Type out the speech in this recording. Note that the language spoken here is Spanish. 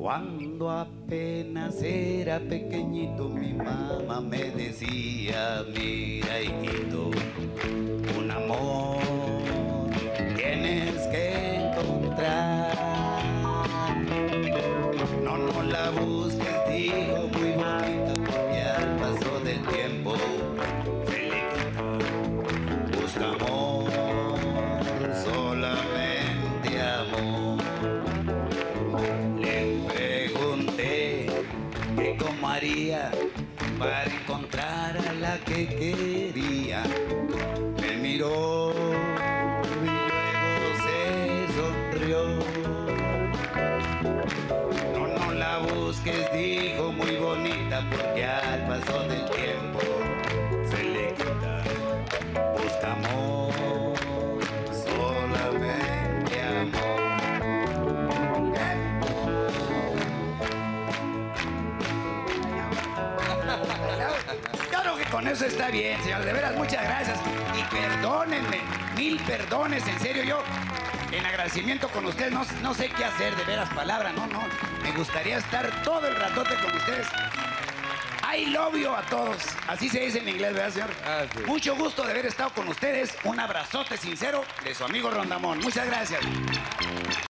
Cuando apenas era pequeñito mi mamá me decía, mira hijito, un amor tienes que encontrar. No, no la busques, para encontrar a la que quería. Me miró y luego se sonrió. No, no la busques, dijo muy bonita, porque al paso del tiempo se le quita. Busca amor, con eso está bien, señor. De veras, muchas gracias. Y perdónenme, mil perdones, en serio, yo en agradecimiento con ustedes no, no sé qué hacer, de veras, palabra, no, no. Me gustaría estar todo el ratote con ustedes. I love you a todos. Así se dice en inglés, ¿verdad, señor? Ah, sí. Mucho gusto de haber estado con ustedes. Un abrazote sincero de su amigo Rondamón. Muchas gracias.